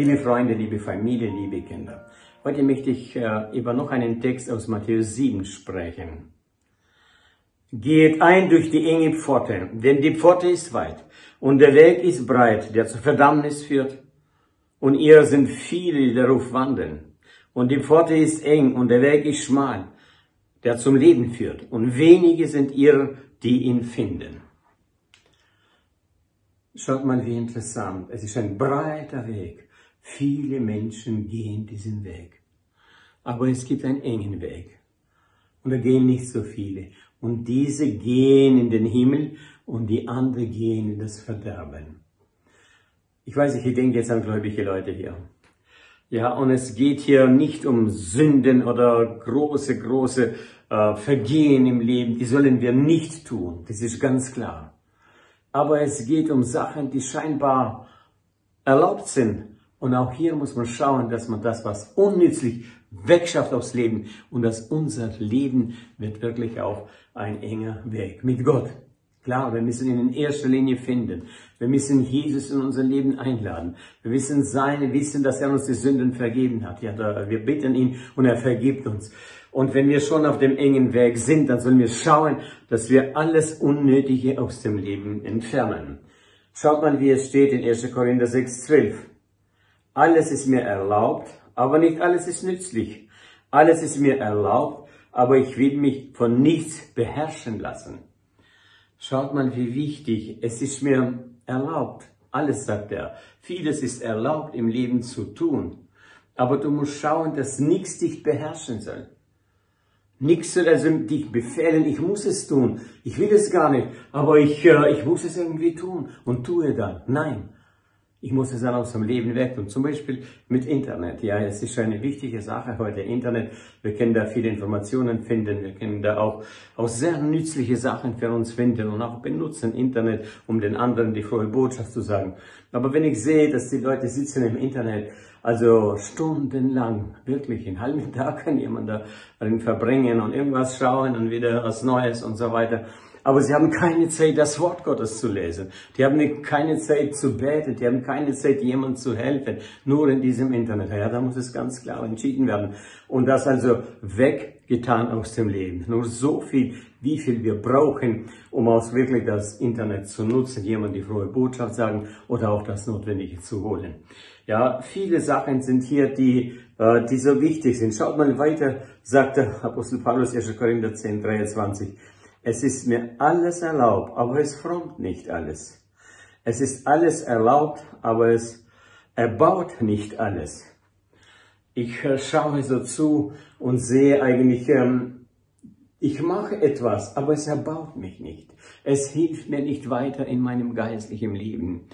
Liebe Freunde, liebe Familie, liebe Kinder, heute möchte ich äh, über noch einen Text aus Matthäus 7 sprechen. Geht ein durch die enge Pforte, denn die Pforte ist weit und der Weg ist breit, der zur Verdammnis führt. Und ihr sind viele, die darauf wandeln. Und die Pforte ist eng und der Weg ist schmal, der zum Leben führt. Und wenige sind ihr, die ihn finden. Schaut mal, wie interessant. Es ist ein breiter Weg. Viele Menschen gehen diesen Weg. Aber es gibt einen engen Weg. Und da gehen nicht so viele. Und diese gehen in den Himmel und die anderen gehen in das Verderben. Ich weiß nicht, ich denke jetzt an gläubige Leute hier. Ja, und es geht hier nicht um Sünden oder große, große äh, Vergehen im Leben. Die sollen wir nicht tun. Das ist ganz klar. Aber es geht um Sachen, die scheinbar erlaubt sind und auch hier muss man schauen, dass man das, was unnützlich wegschafft aufs Leben und dass unser Leben wird wirklich auch ein enger Weg mit Gott. Klar, wir müssen ihn in erster Linie finden. Wir müssen Jesus in unser Leben einladen. Wir müssen seine wissen, dass er uns die Sünden vergeben hat. Ja, wir bitten ihn und er vergibt uns. Und wenn wir schon auf dem engen Weg sind, dann sollen wir schauen, dass wir alles Unnötige aus dem Leben entfernen. Schaut mal, wie es steht in 1. Korinther 6, 12. Alles ist mir erlaubt, aber nicht alles ist nützlich. Alles ist mir erlaubt, aber ich will mich von nichts beherrschen lassen. Schaut mal, wie wichtig, es ist mir erlaubt. Alles, sagt er. Vieles ist erlaubt im Leben zu tun. Aber du musst schauen, dass nichts dich beherrschen soll. Nichts soll also dich befehlen, ich muss es tun. Ich will es gar nicht, aber ich, äh, ich muss es irgendwie tun und tue dann. Nein, ich muss es dann aus dem Leben weg tun. Zum Beispiel mit Internet. Ja, es ist eine wichtige Sache heute. Internet. Wir können da viele Informationen finden. Wir können da auch, auch sehr nützliche Sachen für uns finden und auch benutzen Internet, um den anderen die frohe Botschaft zu sagen. Aber wenn ich sehe, dass die Leute sitzen im Internet, also stundenlang, wirklich einen halben Tag kann jemand da verbringen und irgendwas schauen und wieder was Neues und so weiter aber sie haben keine Zeit, das Wort Gottes zu lesen. Die haben keine Zeit zu beten, die haben keine Zeit, jemandem zu helfen. Nur in diesem Internet. Ja, da muss es ganz klar entschieden werden. Und das also weggetan aus dem Leben. Nur so viel, wie viel wir brauchen, um auch wirklich das Internet zu nutzen, jemand die frohe Botschaft sagen oder auch das Notwendige zu holen. Ja, viele Sachen sind hier, die, äh, die so wichtig sind. Schaut mal weiter, sagt der Apostel Paulus, 1. Korinther 10, 23. Es ist mir alles erlaubt, aber es frommt nicht alles. Es ist alles erlaubt, aber es erbaut nicht alles. Ich äh, schaue so zu und sehe eigentlich, ähm, ich mache etwas, aber es erbaut mich nicht. Es hilft mir nicht weiter in meinem geistlichen Leben.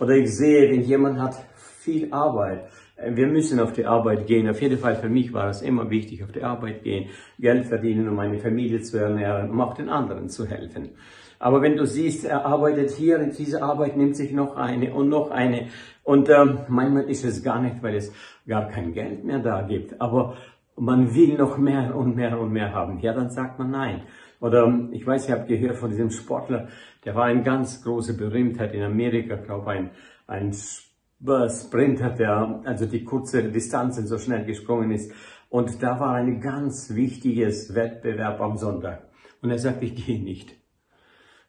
Oder ich sehe, wenn jemand hat viel Arbeit, wir müssen auf die Arbeit gehen. Auf jeden Fall für mich war es immer wichtig, auf die Arbeit gehen, Geld verdienen, um meine Familie zu ernähren, um auch den anderen zu helfen. Aber wenn du siehst, er arbeitet hier, diese Arbeit nimmt sich noch eine und noch eine. Und ähm, manchmal ist es gar nicht, weil es gar kein Geld mehr da gibt. Aber man will noch mehr und mehr und mehr haben. Ja, dann sagt man nein. Oder ähm, ich weiß, ich habe gehört von diesem Sportler, der war eine ganz große Berühmtheit in Amerika, glaube ein, ein Sprint hat er, also die kurze Distanzen so schnell gesprungen ist. Und da war ein ganz wichtiges Wettbewerb am Sonntag. Und er sagt, ich gehe nicht.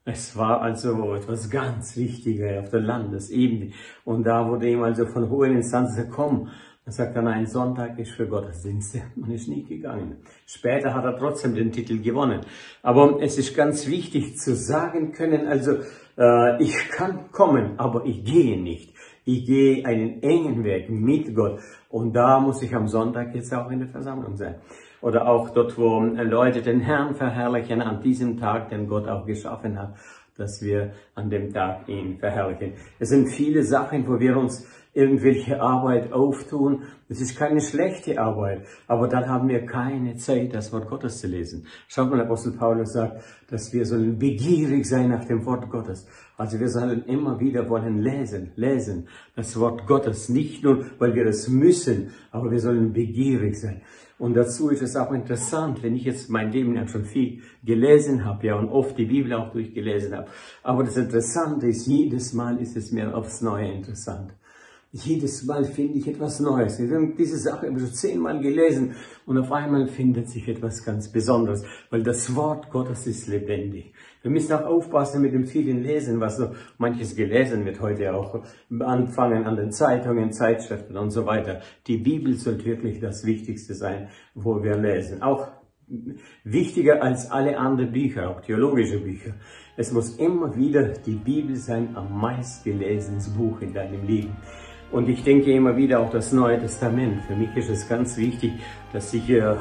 Es war also etwas ganz Wichtiges auf der Landesebene. Und da wurde ihm also von hohen Instanzen gekommen. Er sagt dann, ein Sonntag ist für Gottesdienste. Man ist nie gegangen. Später hat er trotzdem den Titel gewonnen. Aber es ist ganz wichtig zu sagen können, also äh, ich kann kommen, aber ich gehe nicht. Ich gehe einen engen Weg mit Gott. Und da muss ich am Sonntag jetzt auch in der Versammlung sein. Oder auch dort, wo Leute den Herrn verherrlichen an diesem Tag, den Gott auch geschaffen hat, dass wir an dem Tag ihn verherrlichen. Es sind viele Sachen, wo wir uns irgendwelche Arbeit auftun. Es ist keine schlechte Arbeit, aber dann haben wir keine Zeit, das Wort Gottes zu lesen. Schaut mal, Apostel Paulus sagt, dass wir sollen begierig sein nach dem Wort Gottes. Also wir sollen immer wieder wollen lesen, lesen, das Wort Gottes. Nicht nur, weil wir es müssen, aber wir sollen begierig sein. Und dazu ist es auch interessant, wenn ich jetzt mein Leben ja schon viel gelesen habe, ja, und oft die Bibel auch durchgelesen habe. Aber das Interessante ist, jedes Mal ist es mir aufs Neue interessant. Jedes Mal finde ich etwas Neues. Wir haben diese Sache schon zehnmal gelesen und auf einmal findet sich etwas ganz Besonderes, weil das Wort Gottes ist lebendig. Wir müssen auch aufpassen mit dem vielen Lesen, was so manches gelesen wird heute auch. Anfangen an den Zeitungen, Zeitschriften und so weiter. Die Bibel soll wirklich das Wichtigste sein, wo wir lesen. Auch wichtiger als alle anderen Bücher, auch theologische Bücher. Es muss immer wieder die Bibel sein, am meistgelesenes Buch in deinem Leben. Und ich denke immer wieder auch das Neue Testament. Für mich ist es ganz wichtig, dass ich äh,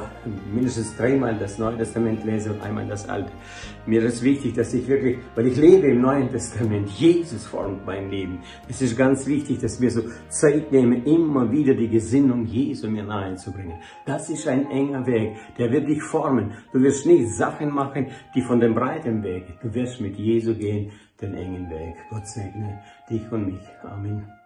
mindestens dreimal das Neue Testament lese und einmal das Alte. Mir ist wichtig, dass ich wirklich, weil ich lebe im Neuen Testament, Jesus formt mein Leben. Es ist ganz wichtig, dass wir so Zeit nehmen, immer wieder die Gesinnung Jesu mir nahezubringen. Das ist ein enger Weg, der wird dich formen. Du wirst nicht Sachen machen, die von dem breiten Weg. Du wirst mit Jesu gehen, den engen Weg. Gott segne dich und mich. Amen.